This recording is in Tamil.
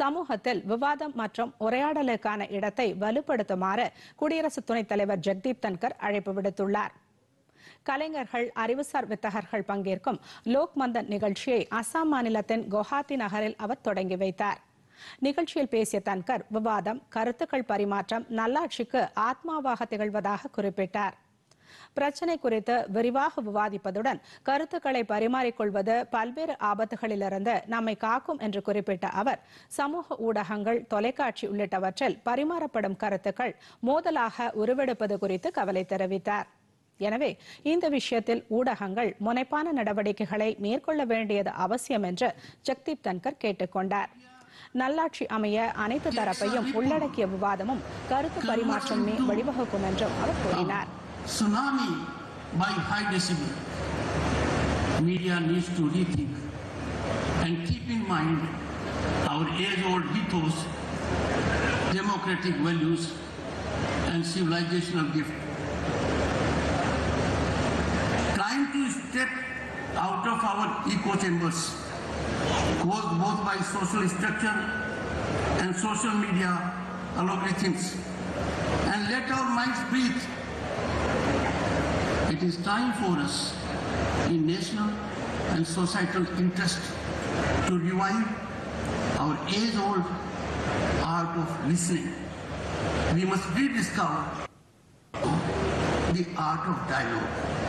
சமூகத்தில் விவாதம் மற்றும் உரையாடலுக்கான இடத்தை வலுப்படுத்துமாறு குடியரசு துணைத் தலைவர் ஜெக்தீப் தன்கர் அழைப்பு விடுத்துள்ளார். கலைஞர்கள் அறிவுசார் வித்தகர்கள் பங்கேற்கும் லோக் மந்தன் நிகழ்ச்சியை அசாம் மாநிலத்தின் குவஹாத்தி நகரில் அவர் தொடங்கி வைத்தார். நிகழ்ச்சியில் பேசிய தன்கர் விவாதம் கருத்துக்கள் பரிமாற்றம் நல்லாட்சிக்கு ஆத்மாவாக திகழ்வதாக குறிப்பிட்டார். பிரச்சினை குறித்து விரிவாக விவாதிப்பதுடன் கருத்துக்களை பரிமாறிக்கொள்வது பல்வேறு ஆபத்துகளிலிருந்து நம்மை காக்கும் என்று குறிப்பிட்ட அவர் சமூக ஊடகங்கள் தொலைக்காட்சி உள்ளிட்டவற்றில் பரிமாறப்படும் கருத்துக்கள் மோதலாக உருவெடுப்பது குறித்து கவலை தெரிவித்தார். எனவே இந்த விஷயத்தில் ஊடகங்கள் முனைப்பான நடவடிக்கைகளை மேற்கொள்ள வேண்டியது அவசியம் என்று ஜக்தீப் தன்கர் கேட்டுக்கொண்டார் நல்லாட்சி அமைய அனைத்து தரப்பையும் உள்ளடக்கிய விவாதமும் கருத்து பரிமாற்றமே வழிவகுக்கும் என்றும் அவர் கூறினார். Tsunami by high decibel. Media needs to rethink and keep in mind our age-old ethos, democratic values, and civilizational gift. Trying to step out of our echo chambers, caused both by social structure and social media algorithms, and let our minds breathe it is time for us, in national and societal interest, to revive our age-old art of listening. We must rediscover the art of dialogue.